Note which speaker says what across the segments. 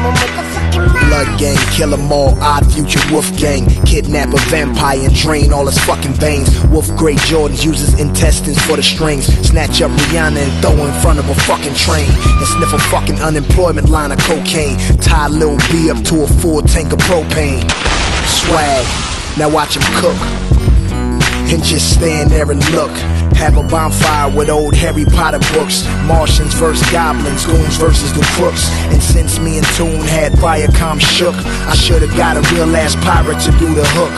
Speaker 1: I'm a motherfucking
Speaker 2: Blood gang, kill 'em all, odd future wolf gang. Kidnap a vampire and drain all his fucking veins. Wolf Grey Jordan uses intestines for the strings. Snatch up Rihanna and throw in front of a fucking train. And sniff a fucking unemployment line of cocaine. Tie Lil B up to a full tank of propane. Swag, now watch him cook. And just stand there and look. Have a bonfire with old Harry Potter books. Martians versus goblins, goons versus the crooks. And since me and Toon had Viacom shook, I should've got a real ass pirate to do the hook.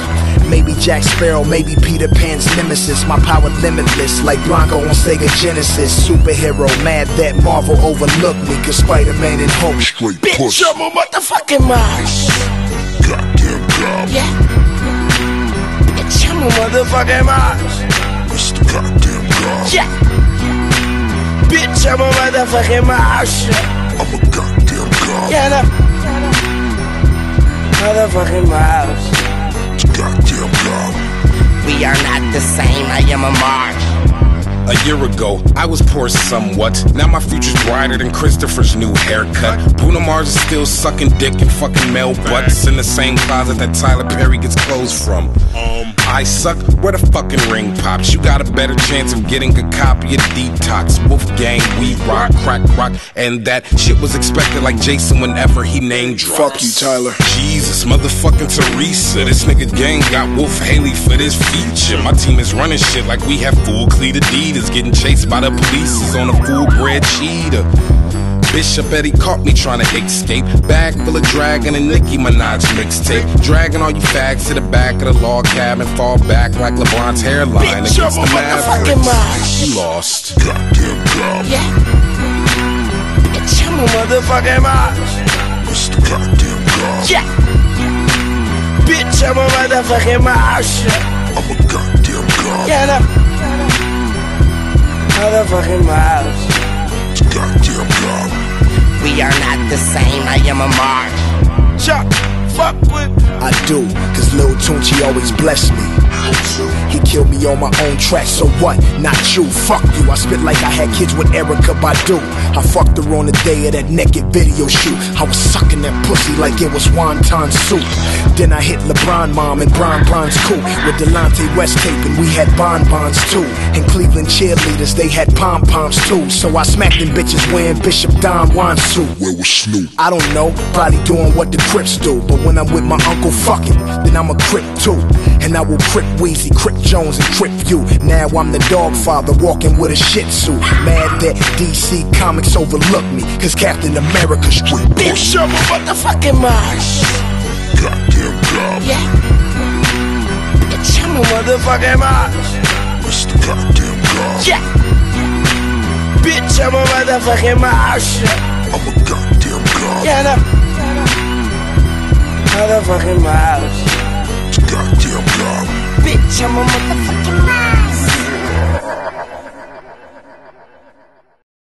Speaker 2: Maybe Jack Sparrow, maybe Peter Pan's nemesis. My power limitless, like Bronco on Sega Genesis. Superhero, mad that Marvel overlooked me. Cause Spider Man and Hulk straight push.
Speaker 1: Bitch, I'm a motherfucking Mars.
Speaker 2: Goddamn God.
Speaker 1: Yeah. Bitch, I'm a motherfucking Mars. Yeah. Bitch, I'm a motherfucking Mars.
Speaker 2: I'm a goddamn God.
Speaker 1: Yeah, no. Motherfucking Mars.
Speaker 2: Goddamn God.
Speaker 1: We are not the same. I am a Mars.
Speaker 3: A year ago, I was poor somewhat. Now my future's brighter than Christopher's new haircut. Bruno Mars is still sucking dick and fucking male butts in the same closet that Tyler Perry gets clothes from. Um, I suck. Where the fucking ring pops? You got a better chance of getting a copy of Detox. Wolf Gang, we rock, crack rock, and that shit was expected like Jason whenever he named drops.
Speaker 2: Fuck you, Tyler.
Speaker 3: Jesus, motherfucking Teresa. This nigga gang got Wolf Haley for this feature. My team is running shit like we have full cleat Adidas. Getting chased by the police is on a full bred cheetah. Bishop Eddie caught me trying to escape. Bag full of dragon and Nicki Minaj mixtape. Dragging all you fags to the back of the log cabin. Fall back like LeBron's hairline
Speaker 1: Bitch,
Speaker 3: against
Speaker 1: I'm
Speaker 3: the
Speaker 1: a motherfucking
Speaker 3: Mavericks.
Speaker 1: Mars.
Speaker 3: You lost. Goddamn God.
Speaker 1: Yeah. Bitch, I'm a motherfucking Mars.
Speaker 3: It's the goddamn God.
Speaker 1: Yeah. Bitch, I'm a motherfucking Mars.
Speaker 3: I'm a goddamn God.
Speaker 1: Yeah, no. Motherfucking Mars.
Speaker 3: Goddamn God.
Speaker 1: We are not the same. I am a Mars. Chuck, fuck with.
Speaker 2: I do, cause Lil Tunechi always bless me. He killed me on my own track, so what? Not you, fuck you. I spit like I had kids with Erykah Badu. I fucked her on the day of that naked video shoot. I was sucking that pussy like it was wonton soup. Then I hit LeBron mom and Bron Bron's cool with Delonte West tape, and we had bonbons too. And Cleveland cheerleaders, they had pom poms too. So I smacked them bitches wearing Bishop Don Juan suit. Where was Snoop? I don't know, probably doing what the Crips do. But when I'm with my uncle, fuck it, then I'm a Crip too. And I will Crip Weezy, Crip Jones, and Crip you. Now I'm the dog father walking with a shih tzu. Mad that DC Comics overlooked me, cause Captain America straight
Speaker 1: Bitch, I'm a motherfucking Mars.
Speaker 2: Goddamn God.
Speaker 1: Yeah. Bitch, I'm a motherfucking Mars.
Speaker 2: The goddamn God.
Speaker 1: Yeah. Bitch, I'm a motherfucking Mars.
Speaker 2: I'm a goddamn God.
Speaker 1: Yeah, no. Motherfucking Mars.
Speaker 2: Goddamn God.
Speaker 1: Bitch, I'm a motherfucking